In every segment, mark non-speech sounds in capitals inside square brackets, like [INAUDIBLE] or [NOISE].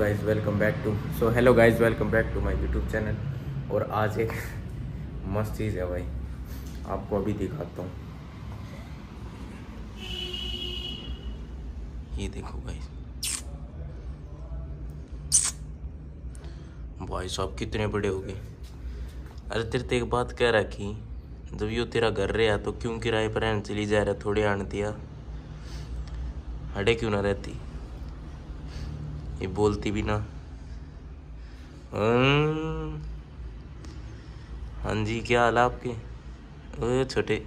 Guys welcome back to so hello guys welcome back to my YouTube channel और आज एक मस्त चीज़ है भाई। आपको अभी दिखाता हूँ। ये देखो गाइस भाई साहब, कितने बड़े हो गए। अरे तेरे तो एक बात कह रहा रखी जब यो तेरा घर रहा तो क्यों किराए पर रहने चली जा रहा, थोड़े आन दिया। हड़े क्यों ना रहती? ये बोलती भी ना। हाँ जी, क्या हाल आपके? ओए, छोटे।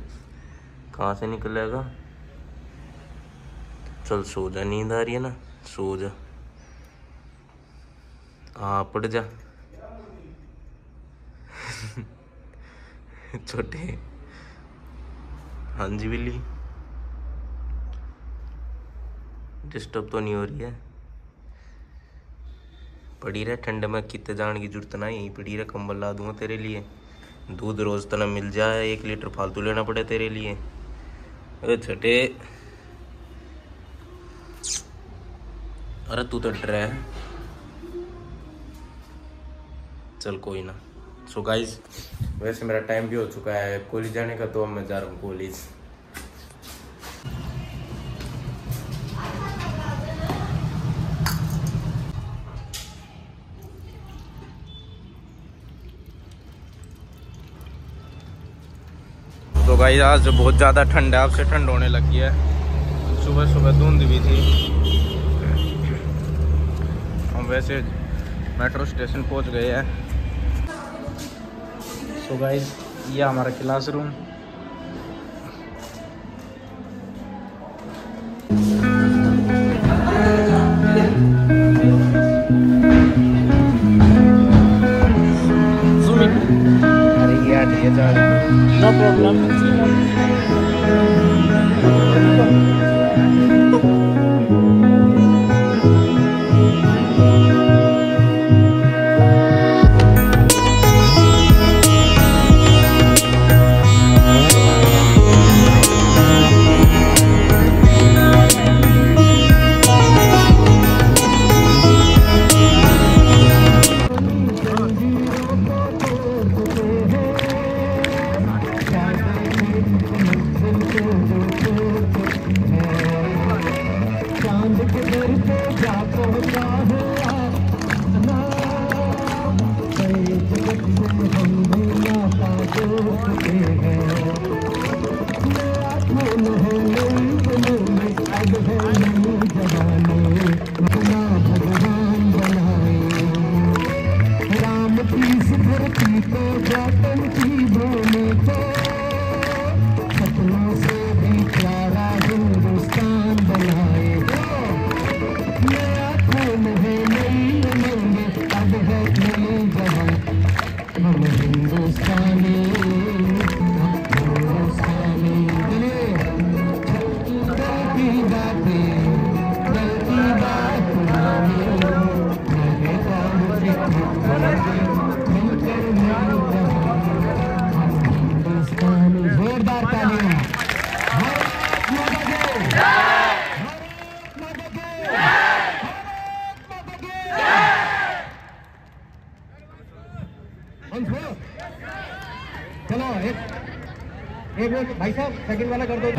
कहाँ से निकलेगा चल, सो जा, नींद आ रही है ना? सो जा। हाँ पड़ जा। [LAUGHS] छोटे। हाँ जी, बिल्ली। डिस्टर्ब तो नहीं हो रही है। पड़ी रहे, ठंड में कितने जाने की ज़रूरत ना यहीं पड़ी रहे, कंबल ला दूँगा तेरे लिए। दूध रोज तना मिल जाए, एक लीटर फालतू लेना पड़े तेरे लिए। अरे छोटे अरे तू तो डर है। चल कोई ना। सो so गाइस वैसे मेरा टाइम भी हो चुका है कॉलेज जाने का तो मैं जा रहा हूँ कॉलेज गाइस आज बहुत ज़्यादा ठंड है आपसे ठंड होने लगी है। सुबह सुबह धुंध भी थी। हम वैसे मेट्रो स्टेशन पहुँच गए हैं। सो गाइस ये हमारा क्लासरूम अरे charge no No Thank you. चलो एक एक भाई साहब सेकंड वाला कर दो।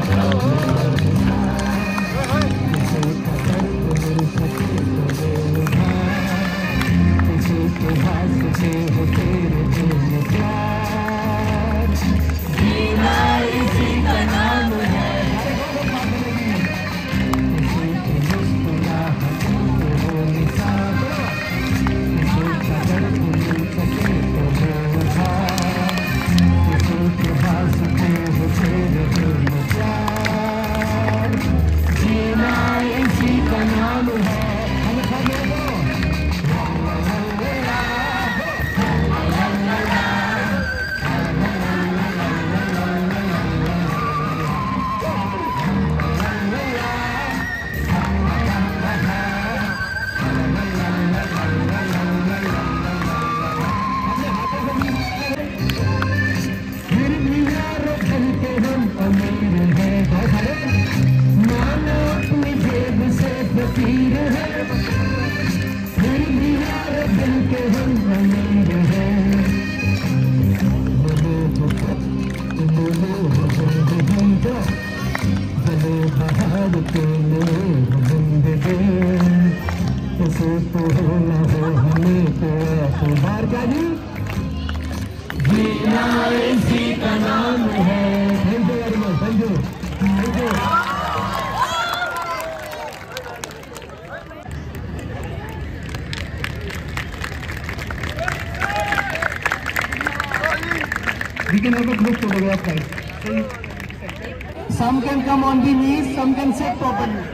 On the knees, some can sit properly.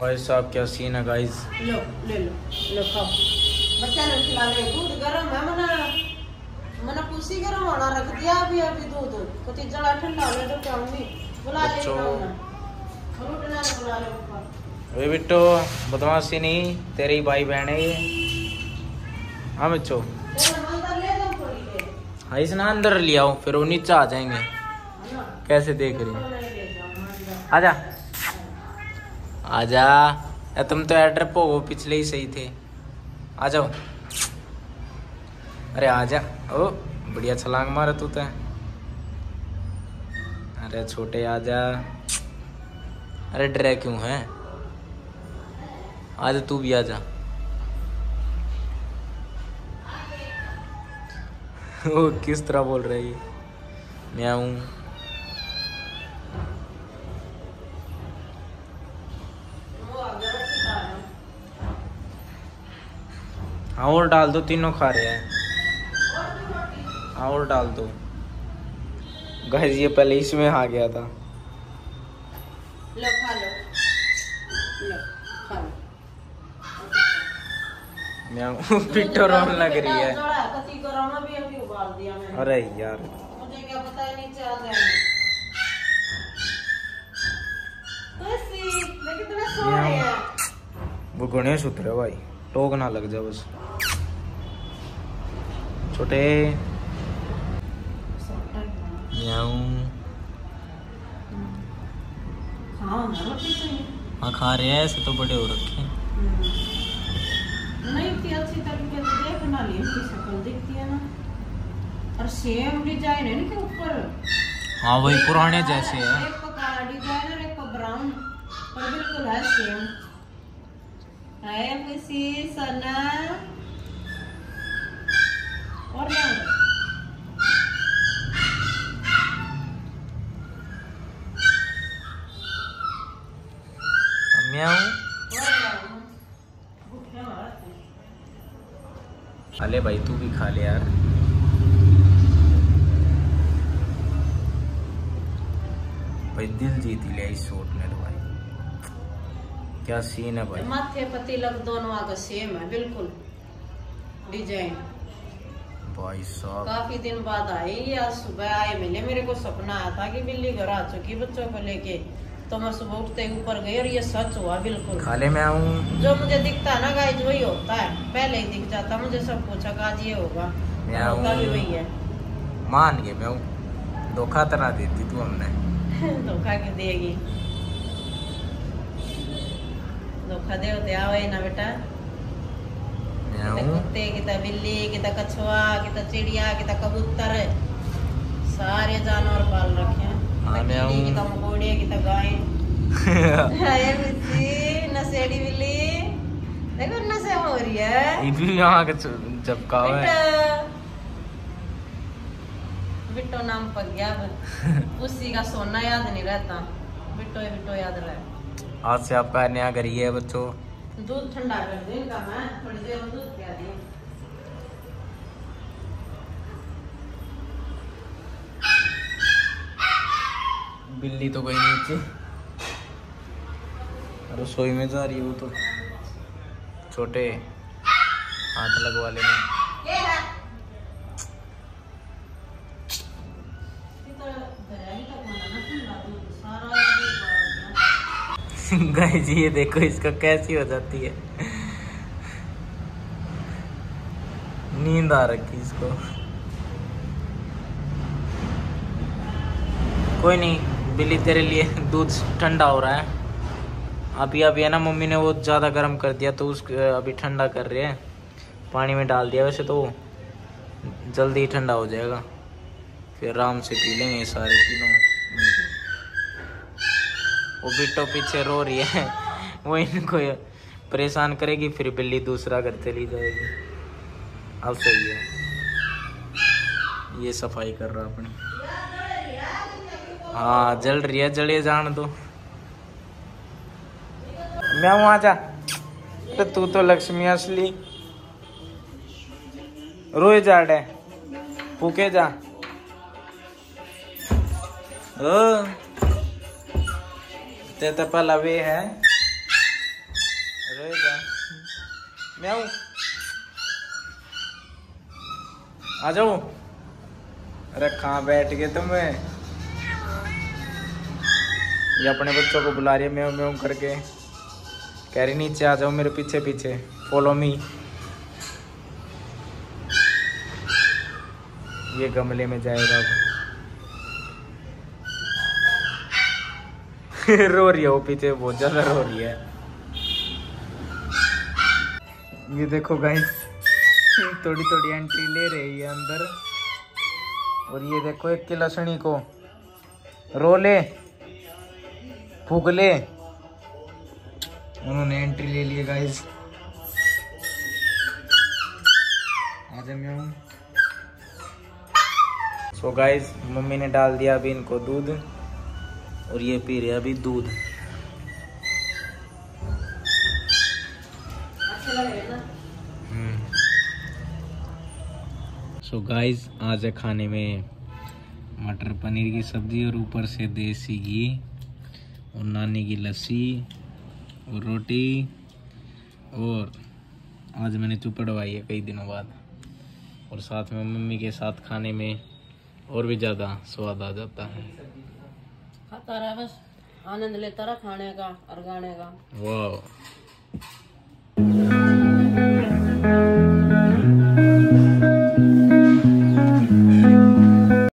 भाई साहब क्या सीन है गाइस लो ले लो लो खाओ। बच्चा ने खिला ले दूध गरम है मना। मना पुसी गरम होना रख दिया अभी अभी दूध। कुछ जला ठंडा होने तो क्या होंगी? बुला ले बच्चों। उठना है बुला ले ऊपर वे बिट्टो बदमाशी नहीं तेरी भाई बहन है ये। हाँ बच्चों तेरा मंदिर ले जाओ थोड़ी हाँ इस ना अंदर ले आओ फिर वो नीचे आ जाएँगे। कैसे देख रही मंदिर आजा। आजा। ए, तुम तो एड्रेस हो पिछले ही सही थे। आ जाओ। अरे आजा। ओ बढ़िया छलांग मारे तू तो। अरे छोटे आजा। अरे डरे क्यों है? आज तू भी आजा। [LAUGHS] ओ किस तरह बोल रही है मैं हूँ वो और डाल दो, तीनों खा रहे हैं। हाँ और डाल दो। गाइस, ये पहले इसमें आ गया था। लो, खा लो। लो मैं पिट्टो रोन लग रही है। अरे यार। मुझे क्या पता है नीचे आ जाएँगे। है। वो गणेश उतरे भाई टोक ना लग जाए बस। छोटे। सही हाँ। खा रहे हैं ऐसे तो बड़े हो रखे हैं। नहीं थी अच्छी तरीके से देख ना ली इसकी शक्ल दिखती है ना। और सेम डिज़ाइन है ना के ऊपर? हाँ वही पुराने जैसे है। एक को काला डिज़ाइन और एक को ब्राउन पर बिल्कुल है सेम है मिसी सना। और क्या म्याऊ भूखे मारा खा ले भाई तू भी खा ले यार। भाई दिल जीत लिया इस शॉट ने तो भाई। क्या सीन है भाई? माथे पति लग दोनों आगे सेम है बिल्कुल। डिज़ाइन भाई साहब। काफ़ी दिन बाद आई ये आज सुबह आए मिले मेरे को सपना आया था कि बिल्ली घर आ चुकी बच्चों को लेके। तो मैं सुबह उठते ही ऊपर गई और ये सच हुआ बिल्कुल। खा ले मैं आऊँ? जो मुझे दिखता है ना गाइज़ वही होता है। पहले ही दिख जाता मुझे सब पूछा आज ये होगा? मैं होता भी वही है। मान गए मैं धोखा तना देती तू हमने। [LAUGHS] धोखा क्यों देगी? धोखा दे होते आओ ना बेटा। कुत्ते किता बिल्ली किता कछुआ किता चिड़िया किता कबूतर सारे जानवर पाल रखे हैं हूँ। किता मकोड़िया किता गाय हाय बिल्ली नशेड़ी बिल्ली देखो नशे हो रही है भी यहाँ का जबका है बिट्टो नाम पक गया उसी का सोना याद नहीं रहता बिट्टो बिट्टो याद रहे आज से आपका नया घर ही है बच्चों दूध ठंडा कर दे इनका मैं थोड़ी देर दूध पिया दी बिल्ली तो गई नीचे रसोई में जा रही है वो तो। छोटे हाथ लगवा लेना। [LAUGHS] गाय जी ये देखो इसका कैसी हो जाती है। नींद आ रखी इसको। कोई नहीं। बिल्ली तेरे लिए दूध ठंडा हो रहा है। अभी अभी है ना मम्मी ने वो ज़्यादा गर्म कर दिया तो उस अभी ठंडा कर रहे हैं। पानी में डाल दिया वैसे तो जल्दी ही ठंडा हो जाएगा। फिर आराम से पी लेंगे सारे तीनों। वो बिट्टो पीछे रो रही है। [LAUGHS] वो इनको परेशान करेगी, फिर बिल्ली दूसरा घर चली जाएगी। अब सही है। ये सफ़ाई कर रहा अपनी। हाँ जल रही है, जले जान दो। मैं हूँ आजा तो तू तो लक्ष्मी असली। रोए जाड़े फूके जा। ओ। ते तो पहला वे है। रोए जा। मैं आ जाओ अरे कहाँ बैठ गए तुम्हें ये अपने बच्चों को बुला रही है म्याऊं म्याऊं करके। कह रही, नीचे आ जाओ मेरे पीछे पीछे। फॉलो मी ये गमले में जाएगा अब। [LAUGHS] रो रही है वो पीछे, बहुत ज़्यादा रो रही है। ये देखो गाइस थोड़ी थोड़ी एंट्री ले रही है अंदर। और ये देखो एक की लसणी को। रो ले। फूक ले उन्होंने एंट्री ले ली गाइस सो गाइस मम्मी ने डाल दिया अभी इनको दूध, और ये पी रहे अभी दूध। सो गाइस आज है खाने में मटर पनीर की सब्ज़ी और ऊपर से देसी घी। और नानी की लस्सी और रोटी और आज मैंने चुपड़वाई है कई दिनों बाद। और साथ में मम्मी के साथ खाने में और भी ज़्यादा स्वाद आ जाता है। खाता रहा बस। आनंद लेता रहा खाने का और गाने का। वाह।